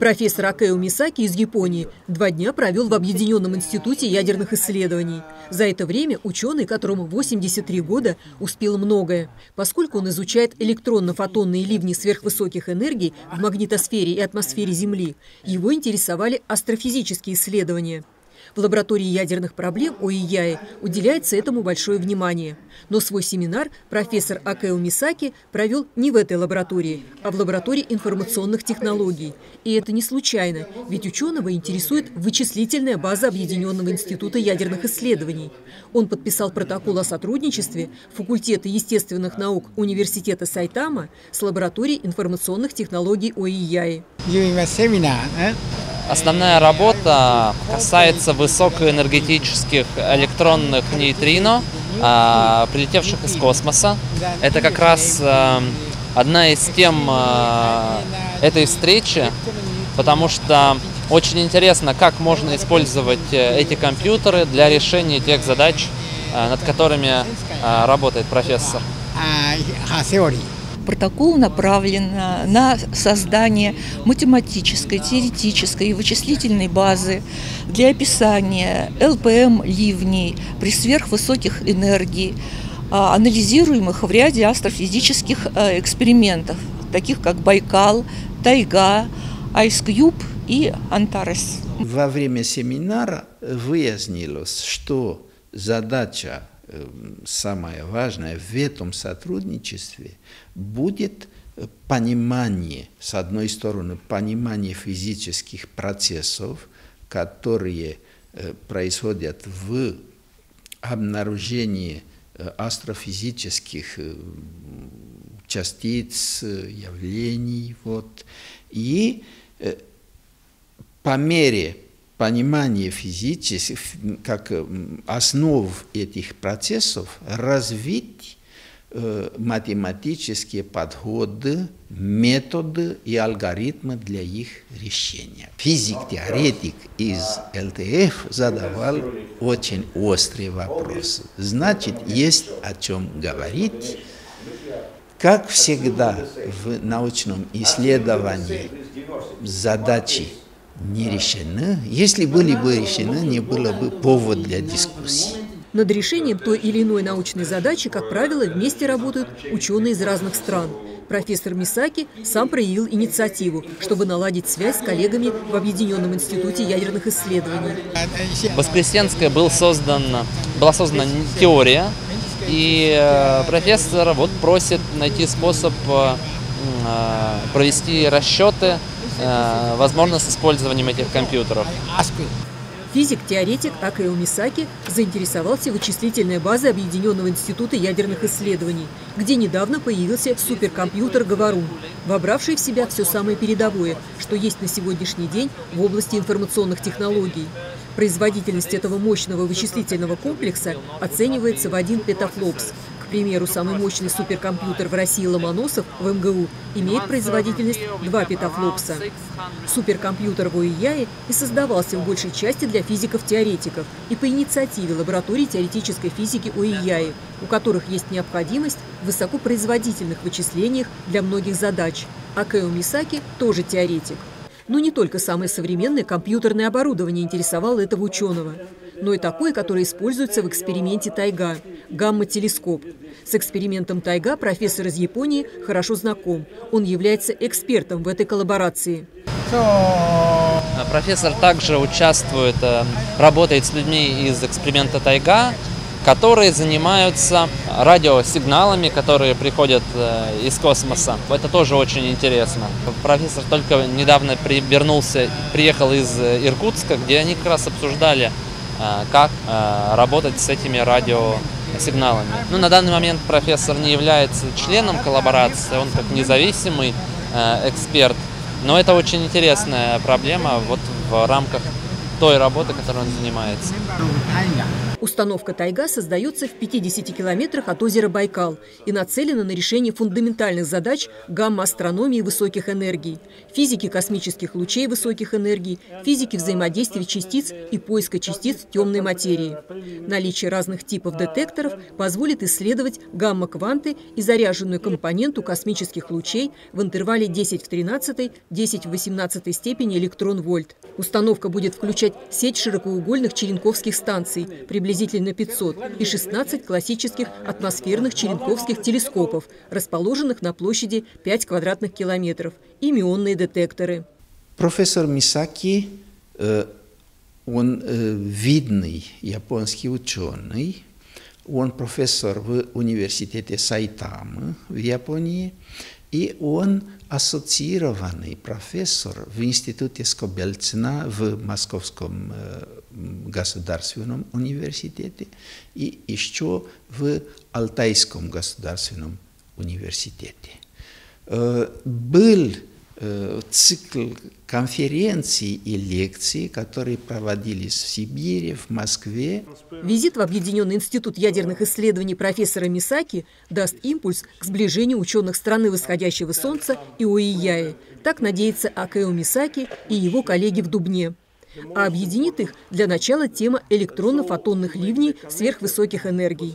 Профессор Акео Мисаки из Японии два дня провел в Объединенном институте ядерных исследований. За это время ученый, которому 83 года, успел многое, поскольку он изучает электронно-фотонные ливни сверхвысоких энергий в магнитосфере и атмосфере Земли. Его интересовали астрофизические исследования. В лаборатории ядерных проблем ОИЯИ уделяется этому большое внимание. Но свой семинар профессор Акео Мисаки провел не в этой лаборатории, а в лаборатории информационных технологий. И это не случайно, ведь ученого интересует вычислительная база Объединенного института ядерных исследований. Он подписал протокол о сотрудничестве факультета естественных наук Университета Сайтама с лабораторией информационных технологий ОИЯИ. Основная работа касается высокоэнергетических электронных нейтрино, а, прилетевших из космоса. Это как раз а, одна из тем а, этой встречи, потому что очень интересно, как можно использовать э, эти компьютеры для решения тех задач, над которыми работает профессор протокол направлен на создание математической, теоретической и вычислительной базы для описания ЛПМ ливней при сверхвысоких энергий, а, анализируемых в ряде астрофизических э, экспериментов, таких как Байкал, Тайга, Айскюб и Антарес. Во время семинара выяснилось, что задача самое важное в этом сотрудничестве будет понимание, с одной стороны, понимание физических процессов, которые происходят в обнаружении астрофизических частиц, явлений, вот, и по мере понимание физических, как основ этих процессов, развить э, математические подходы, методы и алгоритмы для их решения. Физик-теоретик из ЛТФ задавал очень острые вопросы. Значит, есть о чем говорить. Как всегда в научном исследовании задачи не решены. Если были бы решены, не было бы повод для дискуссии. Над решением той или иной научной задачи, как правило, вместе работают ученые из разных стран. Профессор Мисаки сам проявил инициативу, чтобы наладить связь с коллегами в Объединенном институте ядерных исследований. В Воскресенской был создан, была создана теория, и э, профессор вот просит найти способ э, э, провести расчеты возможно, с использованием этих компьютеров. Физик-теоретик Акео Мисаки заинтересовался вычислительной базой Объединенного института ядерных исследований, где недавно появился суперкомпьютер «Говорун», вобравший в себя все самое передовое, что есть на сегодняшний день в области информационных технологий. Производительность этого мощного вычислительного комплекса оценивается в 1 петафлопс, примеру, самый мощный суперкомпьютер в России Ломоносов в МГУ имеет производительность 2 петафлопса. Суперкомпьютер в ОИЯе и создавался в большей части для физиков-теоретиков и по инициативе лаборатории теоретической физики ОИЯи, у которых есть необходимость в высокопроизводительных вычислениях для многих задач. А Кэо Мисаки тоже теоретик. Но не только самое современное компьютерное оборудование интересовало этого ученого но и такое, которое используется в эксперименте «Тайга» – гамма-телескоп. С экспериментом «Тайга» профессор из Японии хорошо знаком. Он является экспертом в этой коллаборации. Профессор также участвует, э, работает с людьми из эксперимента «Тайга», которые занимаются радиосигналами, которые приходят э, из космоса. Это тоже очень интересно. Профессор только недавно вернулся, приехал из э, Иркутска, где они как раз обсуждали как э, работать с этими радиосигналами. Ну, на данный момент профессор не является членом коллаборации, он как независимый э, эксперт, но это очень интересная проблема вот в рамках той работы, которой он занимается. Установка «Тайга» создается в 50 километрах от озера Байкал и нацелена на решение фундаментальных задач гамма-астрономии высоких энергий, физики космических лучей высоких энергий, физики взаимодействия частиц и поиска частиц темной материи. Наличие разных типов детекторов позволит исследовать гамма-кванты и заряженную компоненту космических лучей в интервале 10 в 13, 10 в 18 степени электрон-вольт. Установка будет включать сеть широкоугольных черенковских станций, приблизительно 500, и 16 классических атмосферных черенковских телескопов, расположенных на площади 5 квадратных километров, и мионные детекторы. Профессор Мисаки, э, он э, видный японский ученый, он профессор в университете Сайтамы в Японии, и он ассоциированный профессор в Институте Скобельцина в Московском э, государственном университете и еще в Алтайском государственном университете. Э, был Э, цикл конференций и лекций, которые проводились в Сибири, в Москве. Визит в Объединенный институт ядерных исследований профессора Мисаки даст импульс к сближению ученых страны восходящего солнца и ОИЯИ. Так надеется Акео Мисаки и его коллеги в Дубне а объединит их для начала тема электронно-фотонных ливней сверхвысоких энергий.